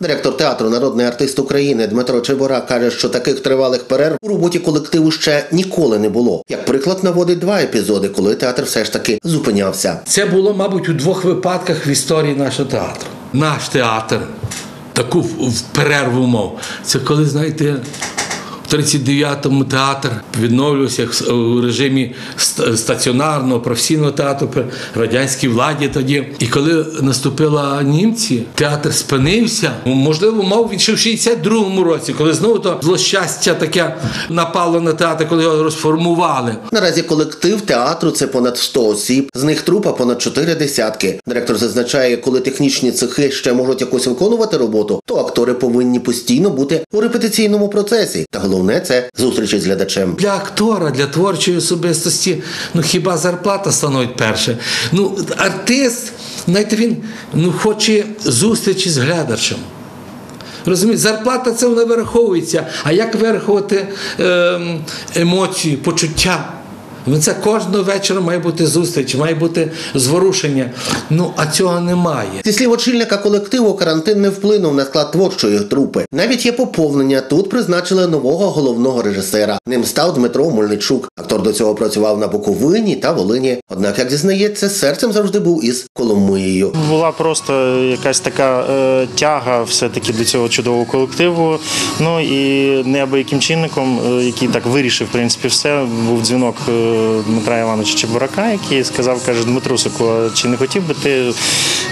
Директор театру Народний артист України Дмитро Чебора каже, що таких тривалих перерв у роботі колективу ще ніколи не було. Як приклад наводить два епізоди, коли театр все ж таки зупинявся. Це було, мабуть, у двох випадках в історії нашого театру. Наш театр таку в- перерву мав. Це коли, знаєте, в 39-му театр відновлювався с- у режимі стаціонарного професійного театру при радянській владі тоді. І коли наступила німці, театр спинився. Можливо, мав він ще в 62-му році, коли знову то злощастя таке напало на театр, коли його розформували. Наразі колектив театру це понад 100 осіб, з них трупа понад 4 десятки. Директор зазначає, коли технічні цехи ще можуть якось виконувати роботу, то актори повинні постійно бути у репетиційному процесі. Та головне це зустрічі з глядачем. Для актора, для творчої особистості, ну хіба зарплата становить перше. Ну, артист, знаєте, він ну, хоче зустрічі з глядачем. Розумієте, зарплата це не вираховується. А як вирахувати ем, емоції, почуття? Ну, це кожного вечора має бути зустріч, має бути зворушення. Ну, а цього немає. Зі слів очільника колективу, карантин не вплинув на склад творчої трупи. Навіть є поповнення. Тут призначили нового головного режисера. Ним став Дмитро Мольничук. Актор до цього працював на Буковині та Волині. Однак, як зізнається, серцем завжди був із Коломиєю. Була просто якась така е, тяга все-таки до цього чудового колективу. Ну і неабияким чинником, е, який так вирішив, в принципі, все, був дзвінок е, Дмитра Івановича Чебурака, який сказав, каже, Дмитрусику, чи не хотів би ти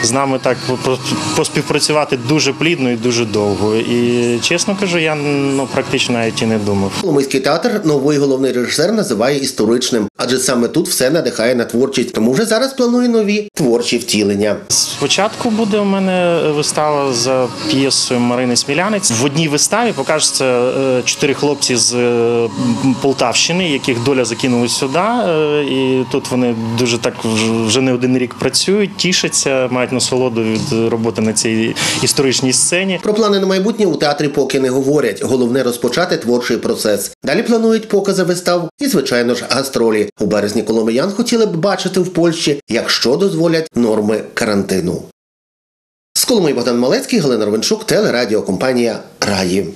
з нами так по- поспівпрацювати дуже плідно і дуже довго. І чесно кажу, я ну, практично навіть і не думав. Коломийський театр новий головний режисер називає історичним, адже саме тут все надихає на творчість. Тому вже зараз планує нові творчі втілення. Спочатку буде у мене вистава за п'єсою Марини Смілянець. В одній виставі покажеться е, чотири хлопці з е, Полтавщини, яких доля закинула сюди. Е, І тут вони дуже так вже- не один рік працюють, тішаться, мають насолоду від роботи на цій історичній сцені. Про плани на майбутнє у театрі поки не говорять. Головне розпочати творчий процес. Далі планують покази вистав і, звичайно ж, гастролі. У березні коломиян хотіли б бачити в Польщі, якщо дозволять норми карантину. З Коломиї Богдан Малецький, Галина Ровенчук, телерадіокомпанія Раї.